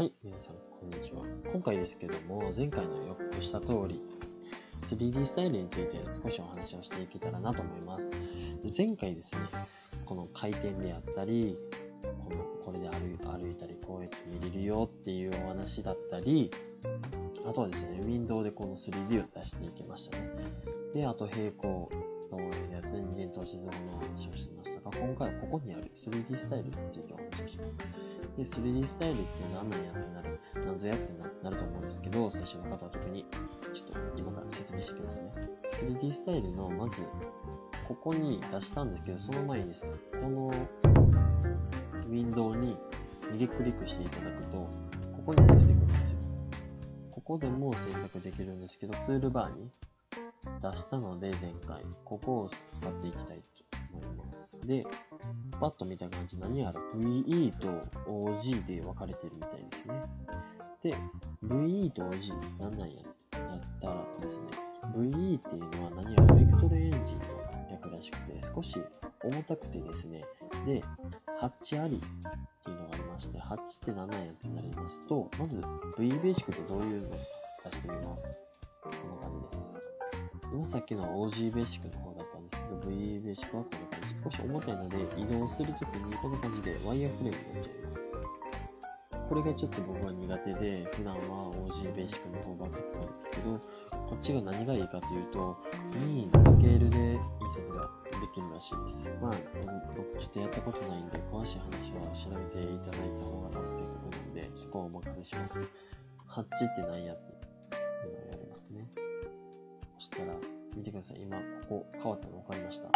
はい、皆さん、こんにちは。今回ですけども、前回の予告した通り、3D スタイルについて少しお話をしていけたらなと思います。前回ですね、この回転であったり、このこれで歩いたり、こうやって見れるよっていうお話だったり、あとはですね、ウィンドウでこの 3D を出していきましたね。で、あと平行とやって人間投資図の話をしてましたが、今回はここにある 3D スタイルについてお話をします。で、3D スタイルって何なんやってなる、なんぞやってなると思うんですけど、最初の方は特に、ちょっと今から説明していきますね。3D スタイルの、まず、ここに出したんですけど、その前にですね、このウィンドウに右クリックしていただくと、ここにも出てくるんですよ。ここでも選択できるんですけど、ツールバーに出したので、前回、ここを使っていきたいと思います。で、パッと見た感じ、何やら VE と OG で分かれてるみたいですね。で、VE と OG 何なんややったらですね、VE っていうのは何やらベクトルエンジンの略らしくて、少し重たくてですね、で、ハッチありっていうのがありまして、ハッチって何なんやってなりますと、まず V ベーシックってどういうのか出してみます。こんな感じです。今さっきの OG ベーシックの方だったんですけど、VE ベーシックはこんな感じ少し重たいので移動するときにこんな感じでワイヤーフレームになっちゃいます。これがちょっと僕は苦手で、普段は OG ベーシックの方ばっか使うんですけど、こっちが何がいいかというと、任意のスケールで印刷ができるらしいです。まあ、僕ちょっとやったことないんで、詳しい話は調べていただいた方が多分正確なんで、そこはお任せします。ハッチって何やっていうのをやりますね。したら、見てください。今、ここ変わったの分かりました。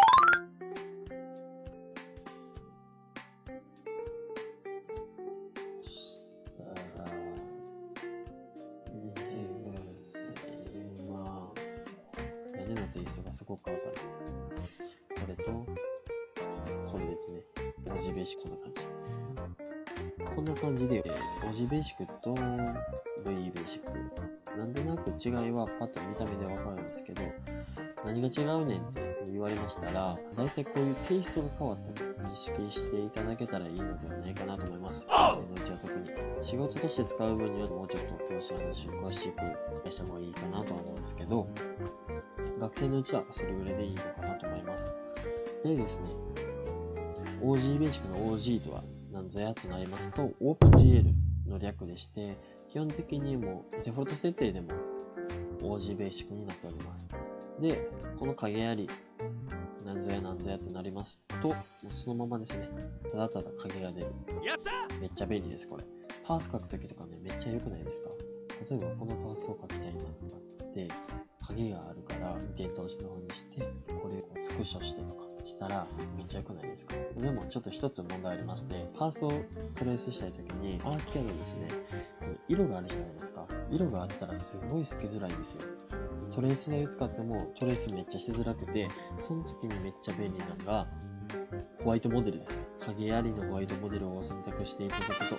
テイストがすごく変わったんです。これと、これですね。文字ベーシックな感じ。こんな感じでえ、文字ベーシックと VE ベーシック。なんとなく違いはパッと見た目でわかるんですけど、何が違うねんって言われましたら、だいたいこういうテイストが変わったら意識していただけたらいいのではないかなと思います。学生のうちは特に。仕事として使う分にはもうちょっと詳しい話を詳しくした方がいいかなとは思うんですけど、学生のうちはそれぐらいでいいのかなと思います。でですね、OG ベーシックの OG とは何ぞやとなりますと、OpenGL の略でして、基本的にもデフォルト設定でも OG ベーシックになっております。で、この影あり、何ぞや何ぞやとなりますと、もうそのままですね、ただただ影が出る。めっちゃ便利です、これ。パース書くときとかね、めっちゃ良くないですか？例えばこのパースを書きたいなとかって、鍵があるから電動しての方にしてこれをスクショしてとかしたらめっちゃ良くないですか？でもちょっと一つ問題ありましてパースをトレースしたい時にアーキアのですね色があるじゃないですか色があったらすごい透きづらいんですよトレース台を使ってもトレースめっちゃしづらくてその時にめっちゃ便利なのがホワイトモデルです。影ありのホワイトモデルを選択していただくと、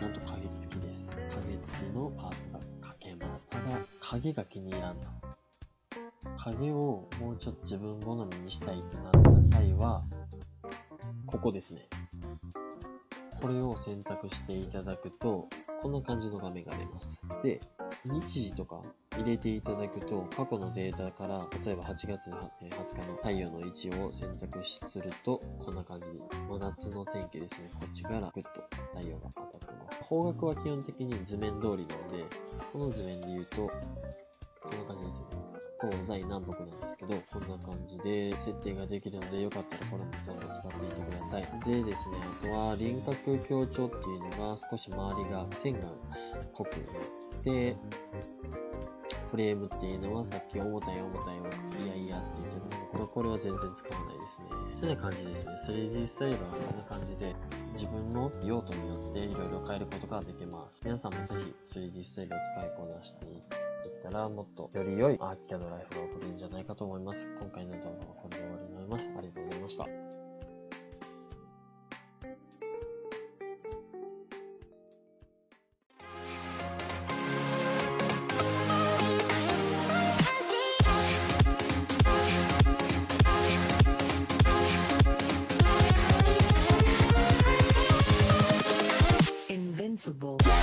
なんと影付きです。影付きのパースが書けます。ただ、影が気に入らんと。影をもうちょっと自分好みにしたいってなった際は、ここですね。これを選択していただくと、こんな感じの画面が出ます。で、日時とか入れていただくと、過去のデータから、例えば8月20日の太陽の位置を選択すると、こんな感じに、真夏の天気ですね、こっちからグッと太陽が当たってます。方角は基本的に図面通りなので、この図面で言うと、こんな感じですね。東西南北なんですけど、こんな感じで設定ができるので、よかったらこれもどんどん使っていてください。でですね、あとは輪郭強調っていうのが少し周りが線が濃くなって、フレームっていうのはさっき重たい重たいをいやいやって言ってたのこれこれは全然使わないですね。そんな感じですね。3D スタイルはこんな感じで自分の用途によっていろいろ変えることができます。皆さんもぜひ 3D スタイルを使いこなしていったら、もっとより良いアーキャドライフが送るんじゃないかと思います。今回の動画はこれで終わりになります。ありがとうございました。possible.